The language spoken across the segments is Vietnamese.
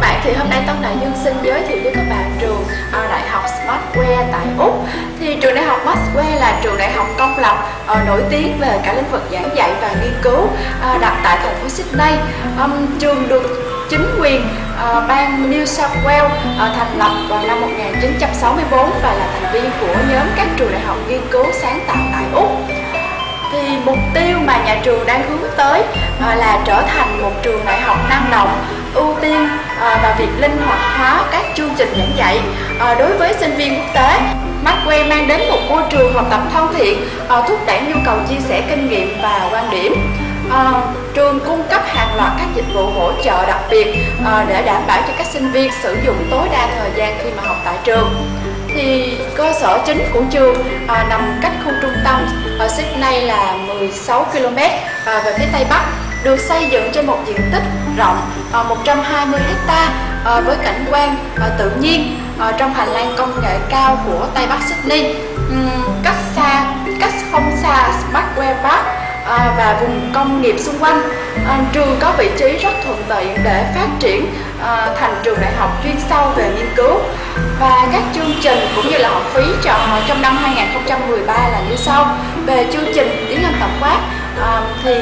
các bạn thì hôm nay Tân Đại Dương xin giới thiệu với các bạn trường ờ, Đại học Smartware tại Úc. Thì trường Đại học Smartware là trường đại học công lập ờ, nổi tiếng về cả lĩnh vực giảng dạy và nghiên cứu ờ, đặt tại thành phố Sydney. Um, trường được chính quyền uh, bang New South Wales uh, thành lập vào năm 1964 và là thành viên của nhóm các trường đại học nghiên cứu sáng tạo tại Úc. Thì mục tiêu mà nhà trường đang hướng tới uh, là trở thành một trường đại học năng động ưu tiên Ờ, và việc linh hoạt hóa các chương trình giảng dạy ờ, đối với sinh viên quốc tế. Macway mang đến một môi trường học tập thân thiện ờ, thúc đẩy nhu cầu chia sẻ kinh nghiệm và quan điểm. À, trường cung cấp hàng loạt các dịch vụ hỗ trợ đặc biệt à, để đảm bảo cho các sinh viên sử dụng tối đa thời gian khi mà học tại trường. Thì cơ sở chính của trường à, nằm cách khu trung tâm ở Sydney là 16 km à, về phía tây bắc được xây dựng trên một diện tích rộng à, 120 hecta à, với cảnh quan à, tự nhiên trong hành lang công nghệ cao của tây bắc Sydney. Cách xa, cách không xa Parkway Park và vùng công nghiệp xung quanh. Trường có vị trí rất thuận tiện để phát triển thành trường đại học chuyên sâu về nghiên cứu. Và các chương trình cũng như là học phí chọn trong năm 2013 là như sau. Về chương trình tiếng Anh tổng quát à, thì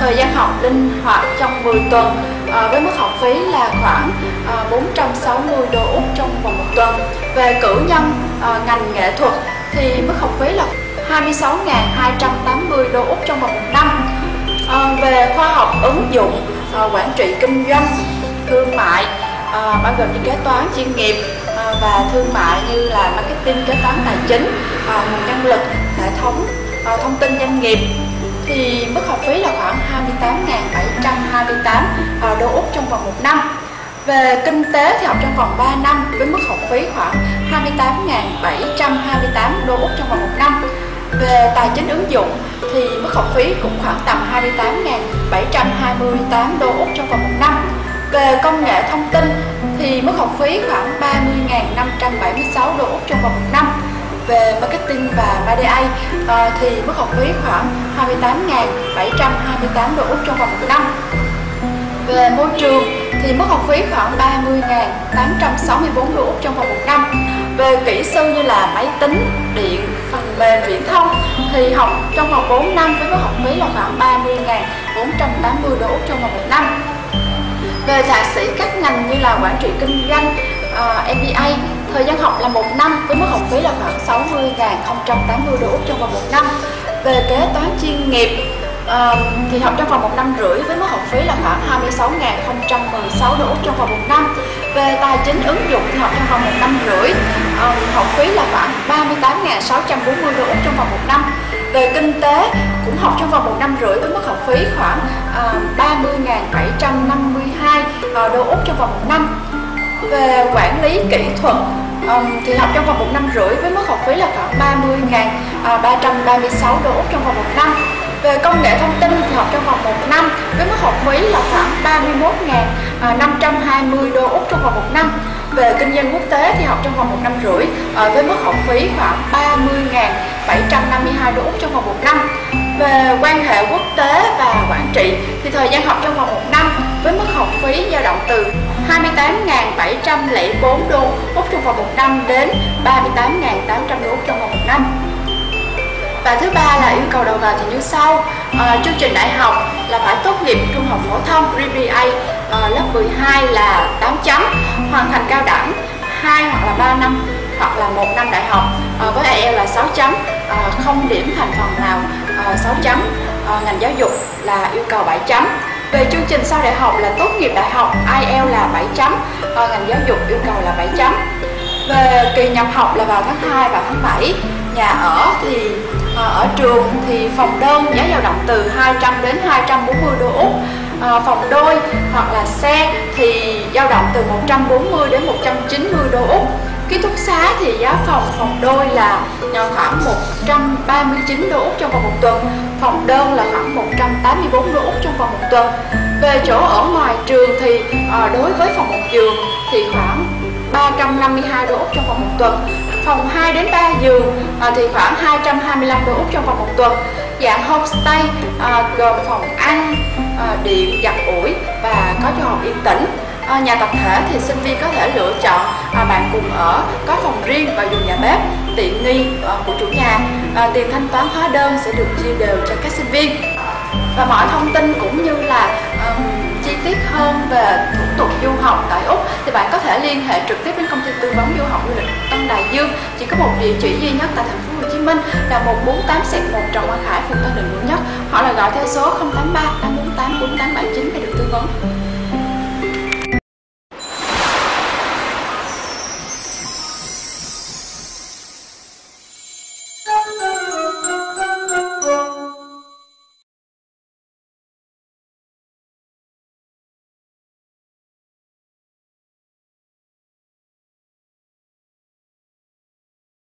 thời gian học linh hoạt trong 10 tuần à, với mức học phí là khoảng ờ, à, 460 đô Úc trong vòng một tuần. Về cử nhân à, ngành nghệ thuật thì mức học phí là 26.280 đô Úc trong vòng một năm. À, về khoa học ứng dụng à, quản trị kinh doanh thương mại à, bao gồm những kế toán chuyên nghiệp à, và thương mại như là marketing kế toán tài chính à, nguồn nhân lực hệ thống à, thông tin doanh nghiệp thì mức học phí là khoảng 28.728 à, đô Úc trong vòng một năm về kinh tế thì học trong vòng 3 năm với mức học phí khoảng 28.728 đô Úc trong vòng một năm về tài chính ứng dụng thì mức học phí cũng khoảng tầm 28.728 đô Úc trong vòng một năm. Về công nghệ thông tin thì mức học phí khoảng 30.576 đô Úc trong vòng một năm. Về marketing và MDA à, ờ, thì mức học phí khoảng 28.728 đô Úc trong vòng một năm. Về môi trường thì mức học phí khoảng 30.864 đô Úc trong vòng một năm về kỹ sư như là máy tính, điện, phần mềm, viễn thông thì học trong vòng 4 năm với mức học phí là khoảng 30.480 đô Úc trong vòng một năm. Về thạc sĩ các ngành như là quản trị kinh doanh, ờ, uh, MBA, thời gian học là một năm với mức học phí 4.080 đô Úc trong vòng một năm. Về kế toán chuyên nghiệp uh, thì học trong vòng một năm rưỡi với mức học phí là khoảng 26.016 đô Úc trong vòng một năm. Về tài chính ứng dụng thì học trong vòng một năm rưỡi uh, học phí là khoảng 38.640 đô Úc trong vòng một năm. Về kinh tế cũng học trong vòng một năm rưỡi với mức học phí khoảng uh, 30.752 đô Úc trong vòng một năm. Về quản lý kỹ thuật um, thì học trong vòng một năm rưỡi với mức học phí là khoảng 30.336 à, đô Úc trong vòng một năm về công nghệ thông tin thì học trong vòng một năm với mức học phí là khoảng 31.520 à, đô Úc trong vòng một năm. Về kinh doanh quốc tế thì học trong vòng một năm rưỡi à, với mức học phí khoảng 30.752 đô Úc trong vòng một năm. Về quan hệ quốc tế và quản trị thì thời gian học trong vòng một năm với mức học phí dao động từ 28.704 đô Úc trong vòng 1 năm đến 38.800 đô Úc trong vòng 1 năm. Và thứ ba là yêu cầu đầu vào thì như sau. À, chương trình đại học là phải tốt nghiệp trung học phổ thông GPA à, ờ, lớp 12 là 8 chấm hoàn thành cao đẳng 2 hoặc là 3 năm hoặc là một năm đại học à, với IELTS là 6 chấm à, không điểm thành phần nào à, 6 chấm à, ngành giáo dục là yêu cầu 7 chấm về chương trình sau đại học là tốt nghiệp đại học IELTS là 7 chấm à, ngành giáo dục yêu cầu là 7 chấm. Về kỳ nhập học là vào tháng 2 và tháng 7 nhà ở thì à, ở trường thì phòng đơn giá dao động từ 200 đến 240 đô Úc. À, phòng đôi hoặc là xe thì dao động từ 140 đến 190 đô Úc ký túc xá thì giá phòng phòng đôi là khoảng 139 đô Úc trong vòng một tuần. Phòng đơn là khoảng 184 đô Úc trong vòng một tuần. Về chỗ ở ngoài trường thì ờ, đối với phòng một giường thì khoảng 352 đô Úc trong vòng một tuần. Phòng 2 đến 3 giường à, thì khoảng 225 đô Úc trong vòng một tuần. Dạng homestay à, gồm phòng ăn à, điện giặt ủi và có cho học yên tĩnh. À, nhà tập thể thì sinh viên có thể lựa chọn à, bạn cùng ở, có phòng riêng và dùng nhà bếp tiện nghi à, của chủ nhà. À, tiền thanh toán hóa đơn sẽ được chia đều cho các sinh viên. Và mọi thông tin cũng như là um, chi tiết hơn về thủ tục du học tại Úc thì bạn có thể liên hệ trực tiếp đến công ty tư vấn du học du lịch Tân Đại Dương. Chỉ có một địa chỉ duy nhất tại thành phố Hồ Chí Minh là 148 1 Trần Quang Khải, phường Tân Định, quận Nhất. Hoặc là gọi theo số 083 548 4879 để được tư vấn.